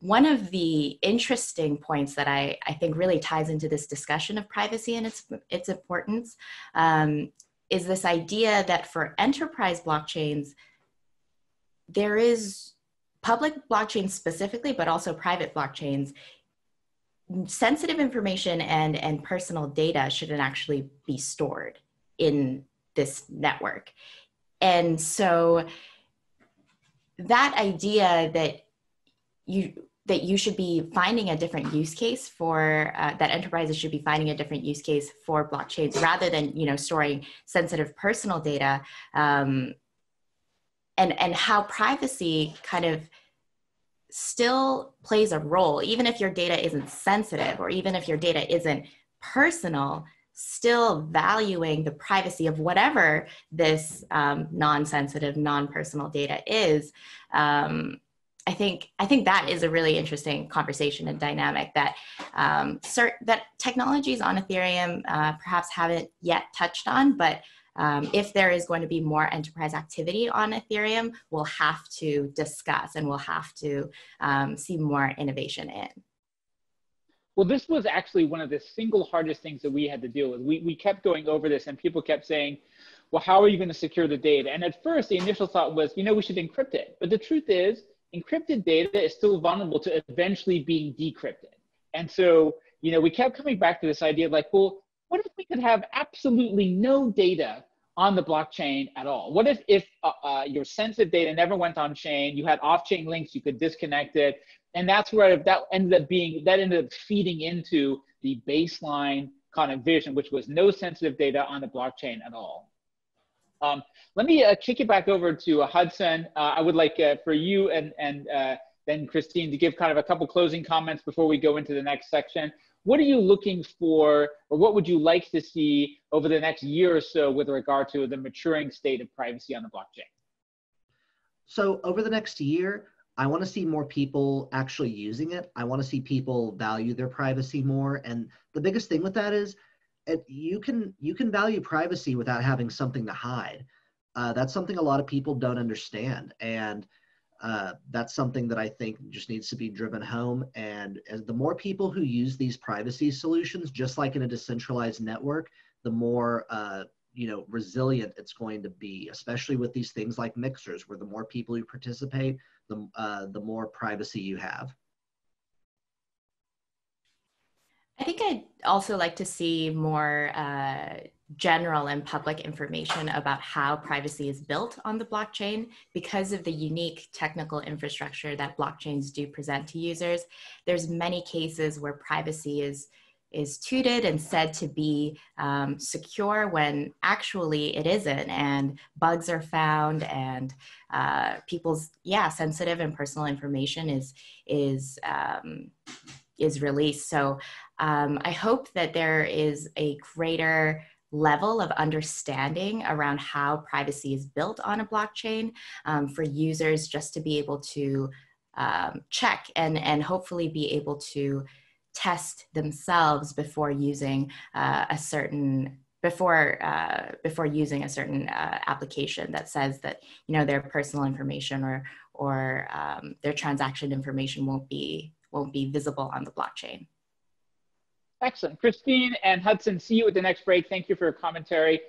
one of the interesting points that I, I think really ties into this discussion of privacy and its, its importance um, is this idea that for enterprise blockchains, there is public blockchains specifically, but also private blockchains. Sensitive information and, and personal data shouldn't actually be stored in this network. And so that idea that you that you should be finding a different use case for uh, that enterprises should be finding a different use case for blockchains rather than you know storing sensitive personal data um, and and how privacy kind of still plays a role. Even if your data isn't sensitive or even if your data isn't personal still valuing the privacy of whatever this um, non-sensitive non-personal data is um, I think I think that is a really interesting conversation and dynamic that um, cert, that technologies on Ethereum uh, perhaps haven't yet touched on, but um, if there is going to be more enterprise activity on Ethereum, we'll have to discuss and we'll have to um, see more innovation in. Well, this was actually one of the single hardest things that we had to deal with. We, we kept going over this and people kept saying, well, how are you going to secure the data? And at first, the initial thought was, you know, we should encrypt it. But the truth is, encrypted data is still vulnerable to eventually being decrypted. And so, you know, we kept coming back to this idea of like, well, what if we could have absolutely no data on the blockchain at all? What if if uh, uh, your sensitive data never went on chain, you had off-chain links, you could disconnect it, and that's where that ended up being that ended up feeding into the baseline kind of vision, which was no sensitive data on the blockchain at all. Um, let me uh, kick it back over to uh, Hudson. Uh, I would like uh, for you and, and uh, then Christine to give kind of a couple closing comments before we go into the next section. What are you looking for, or what would you like to see over the next year or so with regard to the maturing state of privacy on the blockchain? So over the next year, I want to see more people actually using it. I want to see people value their privacy more. And the biggest thing with that is you can you can value privacy without having something to hide. Uh, that's something a lot of people don't understand, and uh, that's something that I think just needs to be driven home. And as the more people who use these privacy solutions, just like in a decentralized network, the more uh, you know resilient it's going to be. Especially with these things like mixers, where the more people who participate, the uh, the more privacy you have. I think I'd also like to see more uh, general and public information about how privacy is built on the blockchain because of the unique technical infrastructure that blockchains do present to users. There's many cases where privacy is is touted and said to be um, secure when actually it isn't and bugs are found and uh, people's yeah sensitive and personal information is is um, is released so um, I hope that there is a greater level of understanding around how privacy is built on a blockchain um, for users just to be able to um, check and, and hopefully be able to test themselves before using uh, a certain before uh, before using a certain uh, application that says that you know their personal information or or um, their transaction information won't be won't be visible on the blockchain. Excellent. Christine and Hudson, see you at the next break. Thank you for your commentary.